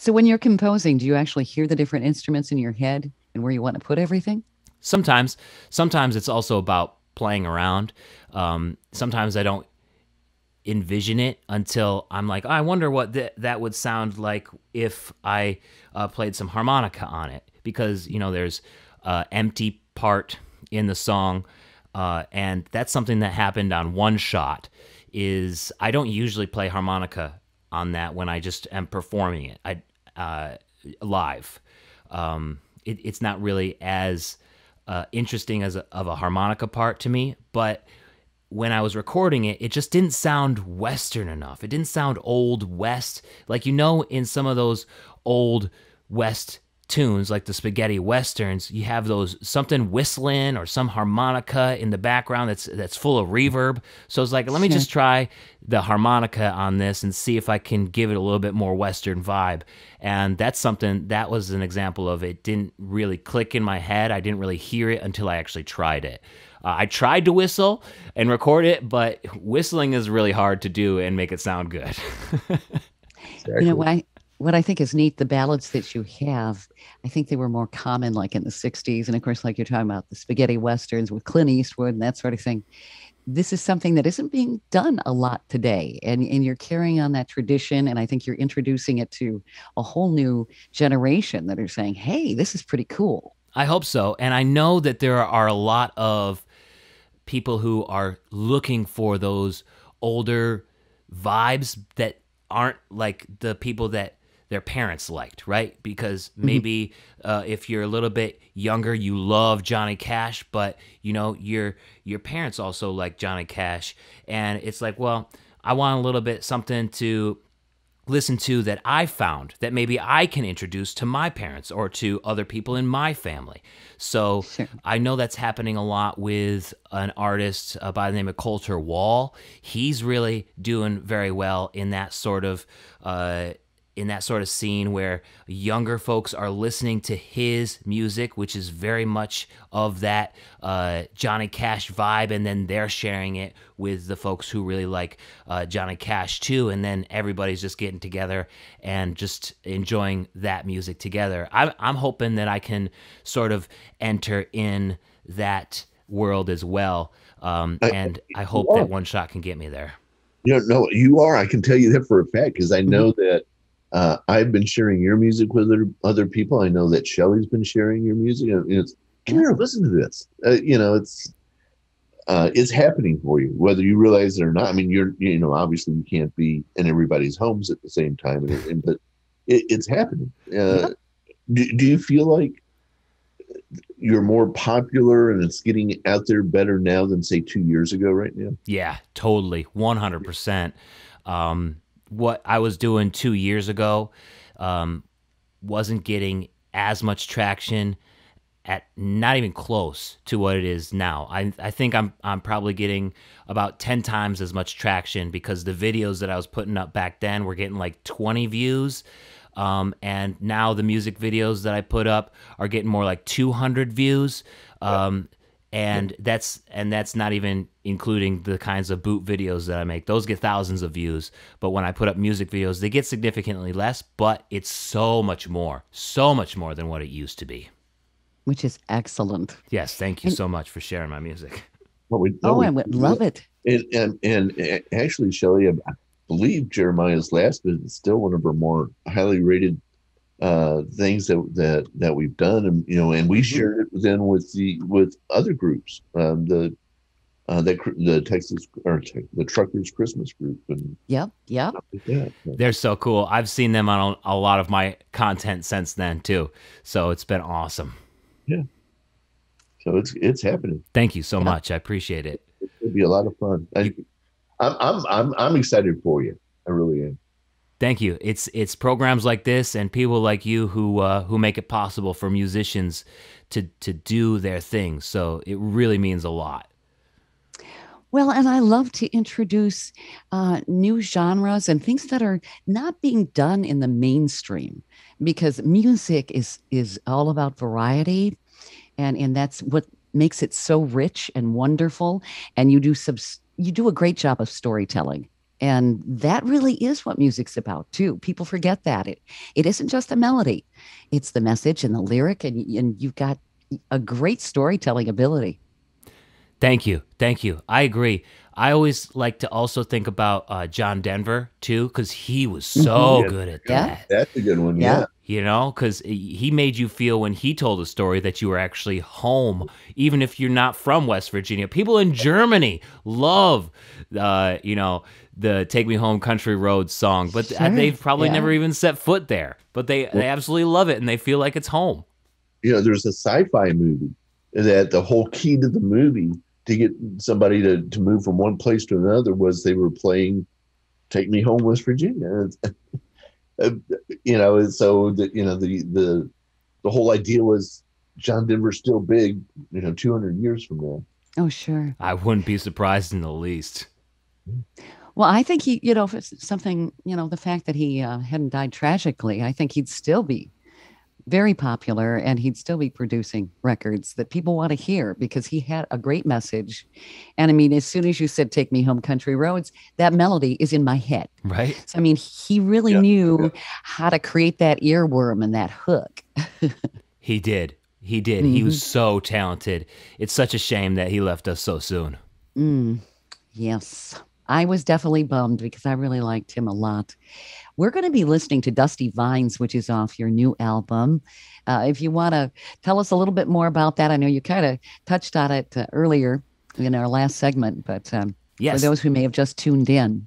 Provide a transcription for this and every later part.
So when you're composing, do you actually hear the different instruments in your head and where you want to put everything? Sometimes, sometimes it's also about playing around. Um, sometimes I don't envision it until I'm like, oh, I wonder what th- that would sound like if I uh, played some harmonica on it, because you know there's uh, empty part in the song, uh, and that's something that happened on one shot. Is I don't usually play harmonica on that when I just am performing it. I uh, live. Um, it, it's not really as uh, interesting as a, of a harmonica part to me, but when I was recording it, it just didn't sound Western enough. It didn't sound old West. Like, you know, in some of those old West tunes like the spaghetti westerns, you have those something whistling or some harmonica in the background that's that's full of reverb. So it's like, let me just try the harmonica on this and see if I can give it a little bit more western vibe. And that's something that was an example of it didn't really click in my head. I didn't really hear it until I actually tried it. Uh, I tried to whistle and record it, but whistling is really hard to do and make it sound good. You know, what I what I think is neat, the ballads that you have, I think they were more common like in the 60s. And of course, like you're talking about the spaghetti westerns with Clint Eastwood and that sort of thing. This is something that isn't being done a lot today. And, and you're carrying on that tradition. And I think you're introducing it to a whole new generation that are saying, hey, this is pretty cool. I hope so. And I know that there are a lot of people who are looking for those older vibes that aren't like the people that their parents liked, right? Because mm-hmm. maybe uh, if you're a little bit younger, you love Johnny Cash, but you know your your parents also like Johnny Cash, and it's like, well, I want a little bit something to listen to that I found that maybe I can introduce to my parents or to other people in my family. So sure. I know that's happening a lot with an artist uh, by the name of Colter Wall. He's really doing very well in that sort of. Uh, in that sort of scene where younger folks are listening to his music, which is very much of that uh, Johnny Cash vibe, and then they're sharing it with the folks who really like uh, Johnny Cash too, and then everybody's just getting together and just enjoying that music together. I'm, I'm hoping that I can sort of enter in that world as well, um, and I hope that one shot can get me there. You know, no, you are. I can tell you that for a fact because I know mm-hmm. that uh, I've been sharing your music with other, other people. I know that Shelly's been sharing your music. And it's, come here, listen to this. Uh, you know, it's uh, it's happening for you, whether you realize it or not. I mean, you're you know, obviously you can't be in everybody's homes at the same time, and, and but it, it's happening. Uh, do, do you feel like you're more popular and it's getting out there better now than say two years ago right now yeah totally 100% um, what I was doing two years ago um, wasn't getting as much traction at not even close to what it is now. I, I think I'm I'm probably getting about 10 times as much traction because the videos that I was putting up back then were getting like 20 views. Um, and now the music videos that I put up are getting more like 200 views. Um, and that's and that's not even including the kinds of boot videos that I make. Those get thousands of views, but when I put up music videos, they get significantly less, but it's so much more, so much more than what it used to be. Which is excellent. Yes, thank you and, so much for sharing my music. Well, we, oh, we, I would love it. And and, and actually, Shelly, I believe Jeremiah's last visit is still one of our more highly rated uh, things that that that we've done, and you know, and we mm-hmm. shared it then with the with other groups, um, the uh, the the Texas or the Truckers Christmas Group, and yep, yep, like they're so cool. I've seen them on a, a, lot of my content since then too, so it's been awesome. Yeah, so it's it's happening. Thank you so yeah. much. I appreciate it. It'll be a lot of fun. I, I'm I'm I'm I'm excited for you. I really am. Thank you. It's it's programs like this and people like you who uh, who make it possible for musicians to to do their thing. So it really means a lot. Well, and I love to introduce uh, new genres and things that are not being done in the mainstream, because music is is all about variety, and and that's what makes it so rich and wonderful. And you do subs- you do a great job of storytelling And that really is what music's about too. People forget that. It it isn't just a melody. It's the message and the lyric and and you've got a great storytelling ability. Thank you. Thank you. I agree. I always like to also think about uh, John Denver too, because he was so Mhm. Yeah, good at yeah. that. That's a good one. Yeah. Yeah. You know, because he made you feel when he told a story that you were actually home, even if you're not from West Virginia. People in Germany love, uh, you know, the "Take Me Home, Country Roads" song, but Sure, they've probably yeah. never even set foot there. But they they absolutely love it and they feel like it's home. You know, there's a sci-fi movie that the whole key to the movie to get somebody to, to move from one place to another was they were playing "Take Me Home, West Virginia." You know, and so the you know the the the whole idea was John Denver's still big. You know, 200 years from now. Oh, sure. I wouldn't be surprised in the least. Well, I think he, you know, if it's something, you know, the fact that he uh, hadn't died tragically, I think he'd still be very popular and he'd still be producing records that people want to hear because he had a great message. And I mean, as soon as you said Take Me Home Country Roads, that melody is in my head. Right? So, I mean, he really Yeah, knew yeah. how to create that earworm and that hook. He did. He did. He Mm-hmm. was so talented. It's such a shame that he left us so soon. Mm, yes. I was definitely bummed because I really liked him a lot. We're going to be listening to Dusty Vines, which is off your new album. Uh, if you want to tell us a little bit more about that, I know you kind of touched on it uh, earlier in our last segment, but um, Yes. for those who may have just tuned in,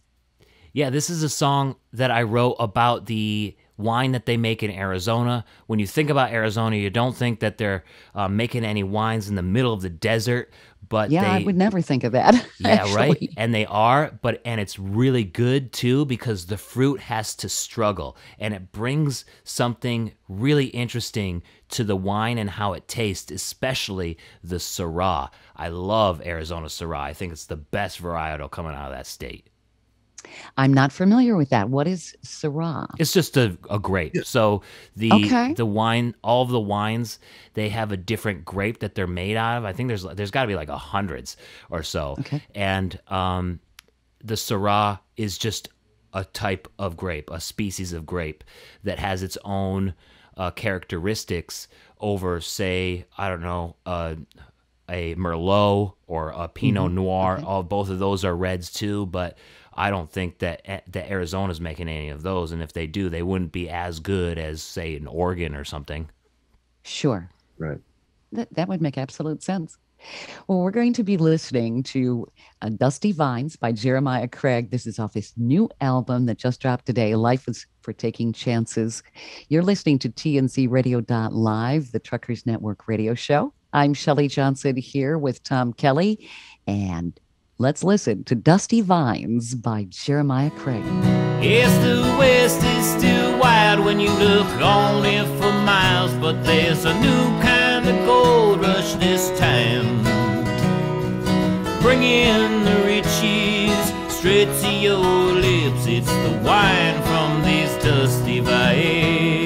Yeah, this is a song that I wrote about the wine that they make in Arizona. When you think about Arizona, you don't think that they're uh, making any wines in the middle of the desert, but yeah, they I would never think of that. yeah, right. And they are, but and it's really good too because the fruit has to struggle and it brings something really interesting to the wine and how it tastes, especially the Syrah. I love Arizona Syrah. I think it's the best varietal coming out of that state. I'm not familiar with that. What is Syrah? It's just a, a grape. So the Okay. the wine, all of the wines, they have a different grape that they're made out of. I think there's there's got to be like a hundreds or so. Okay. And um, the Syrah is just a type of grape, a species of grape that has its own uh, characteristics over, say, I don't know, uh, a Merlot or a Pinot Mm-hmm. Noir. All both of those are reds too, but I don't think that that Arizona's making any of those. And if they do, they wouldn't be as good as say an Oregon or something. Sure. Right. That, that would make absolute sense. Well, we're going to be listening to uh, Dusty Vines by Jeremiah Craig. This is off his new album that just dropped today, Life is for Taking Chances. You're listening to TNC Radio.live, the Truckers Network radio show. I'm Shelley Johnson here with Tom Kelly, and let's listen to Dusty Vines by Jeremiah Craig. Yes, the West is still wild when you look only for miles, but there's a new kind of gold rush this time. Bringing the riches straight to your lips. It's the wine from these dusty vines.